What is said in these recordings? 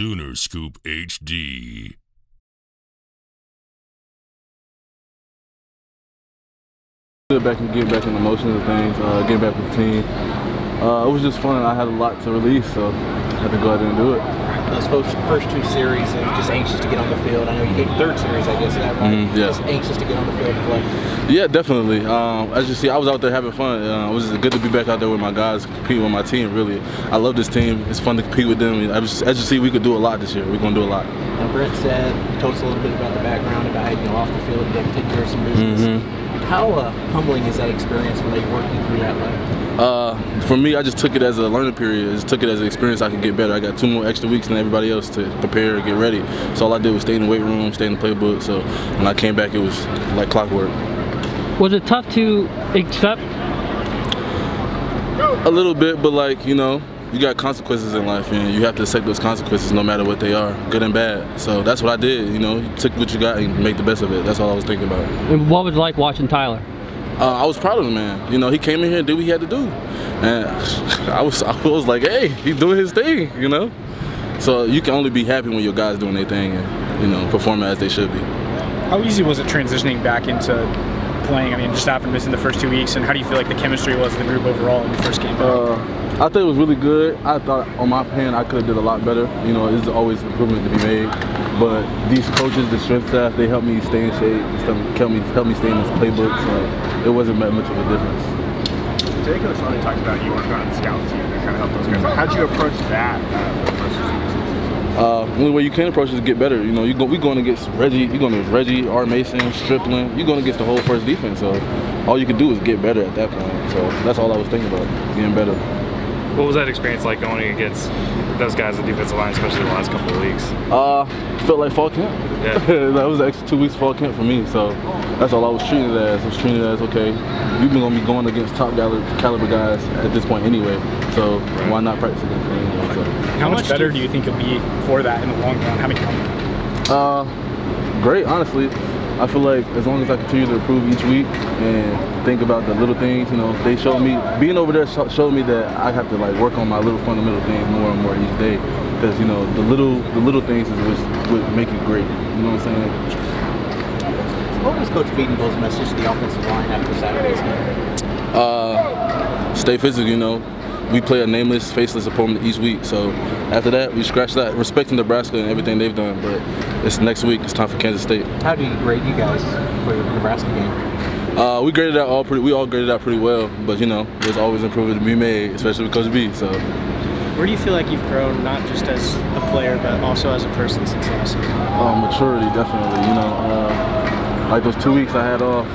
Sooner Scoop HD. Get back and get back in the motion of things, uh, get back with the team. Uh, it was just fun. I had a lot to release, so I had to go out and do it. Those first, first two series, and just anxious to get on the field. I know you came third series, I guess, that right? Mhm, yeah. Just anxious to get on the field and play. Yeah, definitely. Um, as you see, I was out there having fun. Uh, it was good to be back out there with my guys, competing with my team. Really, I love this team. It's fun to compete with them. As, as you see, we could do a lot this year. We're gonna do a lot. Now, Brent said, told us a little bit about the background, about how you know off the field, you take care of some business. Mm-hmm. How uh, humbling is that experience when they working through that way? Uh, for me, I just took it as a learning period. I just took it as an experience I could get better. I got two more extra weeks than everybody else to prepare and get ready. So all I did was stay in the weight room, stay in the playbook. So when I came back, it was like clockwork. Was it tough to accept? A little bit, but like you know, you got consequences in life, and you have to accept those consequences no matter what they are, good and bad. So that's what I did. You know, you took what you got and make the best of it. That's all I was thinking about. And what was it like watching Tyler? Uh, I was proud of the man. You know, he came in here and did what he had to do, and I was I was like, hey, he's doing his thing. You know, so you can only be happy when your guys doing their thing and you know performing as they should be. How easy was it transitioning back into playing? I mean, just after missing the first two weeks, and how do you feel like the chemistry was in the group overall in the first game? back? Uh, I thought it was really good. I thought on my pen I could have did a lot better. You know, there's always improvement to be made. But these coaches, the strength staff, they helped me stay in shape. and stuff, Helped me, helped me stay in this playbook. So it wasn't that much of a difference. Today, Coach Lonnie talked about you to go on the scout team to kind of help those guys. How'd you approach that uh, the first two seasons? Uh, only way you can approach it is get better. You know, you go, we going against Reggie, you're going against Reggie, R. Mason, Stripling. You're going against the whole first defense. So all you can do is get better at that point. So that's all I was thinking about, getting better. What was that experience like going against those guys at the defensive line, especially the last couple of weeks? Uh, felt like fall camp. Yeah. that was actually two weeks fall camp for me. So that's all I was treating it as. I was treating it as okay. We've been gonna be going against top caliber, caliber guys at this point anyway. So why not practice against them anyway? So. how much better do you think you'll be for that in the long run, How done that? Uh, great, honestly. I feel like as long as I continue to improve each week and think about the little things, you know, they showed me, being over there showed me that I have to like work on my little fundamental things more and more each day. Because, you know, the little the little things is what, what make you great. You know what I'm saying? What was Coach Bedenbaugh's message to the offensive line after Saturday's game? Uh, stay physical, you know. We play a nameless, faceless opponent each week. So after that, we scratch that, respecting Nebraska and everything they've done. But it's next week. It's time for Kansas State. How do you grade you guys for the Nebraska game? Uh, we graded out all pretty. We all graded out pretty well. But you know, there's always improvement to be made, especially with Coach B. So Where do you feel like you've grown, not just as a player, but also as a person since last season? uh, maturity, definitely. You know, uh, like those two weeks I had off,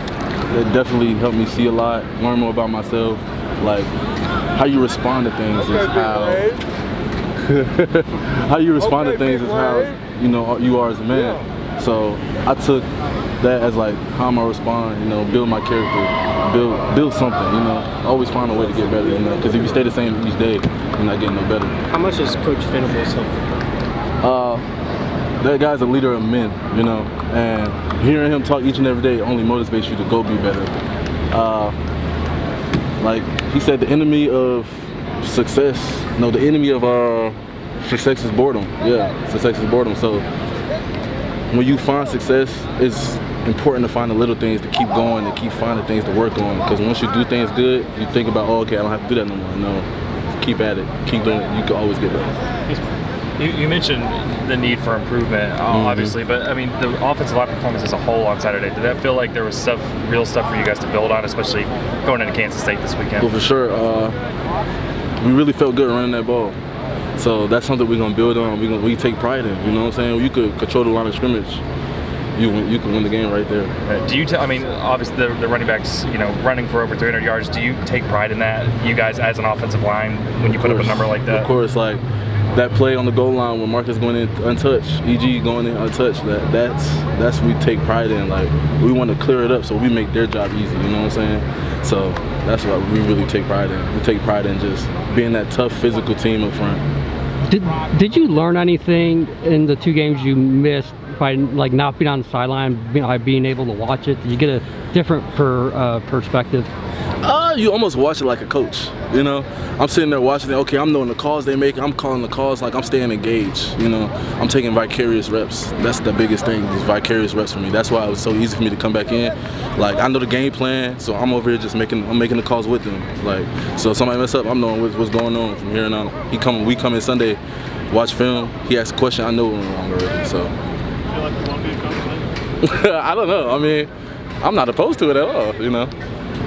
it definitely helped me see a lot, learn more about myself. Like how you respond to things is how how you respond to things is how you know you are as a man. So I took that as like how I'm gonna respond. You know, build my character, build build something. You know, always find a way to get better. You know, because if you stay the same each day, you're not getting no better. How much has Coach Venables helped? Uh, that guy's a leader of men, you know, and hearing him talk each and every day only motivates you to go be better. Uh, like he said, the enemy of success, no, the enemy of uh, success is boredom. Yeah, success is boredom. So when you find success, it's important to find the little things to keep going and keep finding things to work on. Because once you do things good, you think about, oh, okay, I don't have to do that no more. No, keep at it, keep doing it. You can always get better. You, you mentioned the need for improvement, uh, Mhm. obviously, but I mean the offensive line performance as a whole on Saturday. Did that feel like there was stuff, real stuff for you guys to build on, especially going into Kansas State this weekend? Well, for sure, uh, we really felt good running that ball. So that's something we're gonna build on. We gonna we take pride in. You know what I'm saying? You could control the line of scrimmage. You you can win the game right there. Do you? T- I mean, obviously the, the running backs, you know, running for over 300 yards. Do you take pride in that? You guys, as an offensive line, when you put up a number like that. Of course, like that play on the goal line when Marcus going in untouched, EG going in untouched. That that's that's we take pride in. Like we want to clear it up so we make their job easy. You know what I'm saying? So that's what we really take pride in. We take pride in just being that tough physical team up front. Did Did you learn anything in the two games you missed by like not being on the sideline, by being able to watch it? Did you get a different per uh, perspective? Uh, you almost watch it like a coach. You know, I'm sitting there watching it. Okay, I'm knowing the calls they make. I'm calling the calls like I'm staying engaged. You know, I'm taking vicarious reps. That's the biggest thing. These vicarious reps for me. That's why it was so easy for me to come back in. Like I know the game plan, so I'm over here just making I'm making the calls with them. Like so, if somebody mess up, I'm knowing what's, what's going on from here on out. He come, we come in Sunday, watch film. He asks a question, I know what went wrong already. So. I don't know. I mean, I'm not opposed to it at all. You know,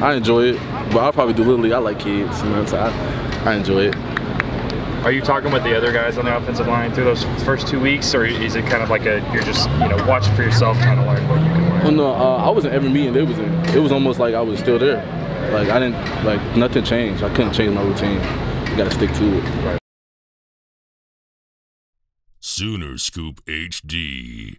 I enjoy it, but I'll probably do little league. I like kids, you know, so I, I enjoy it. Are you talking with the other guys on the offensive line through those first two weeks, or is it kind of like a you're just you know watching for yourself, trying to learn what you can learn? Oh no, uh, I was in every meeting. It was in. It was almost like I was still there. Like I didn't like nothing changed. I couldn't change my routine. You got to stick to it. Right. Sooner Scoop HD.